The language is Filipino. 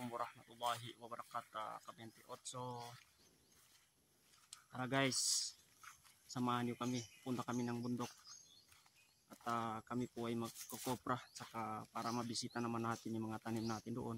Assalamualaikum warahmatullahi wabarakatuh. Kabente 8. Tara guys, samahan niyo kami. Punta kami ng bundok. At ah, kami po ay magkukopra saka para mabisita naman natin yung mga tanim natin doon.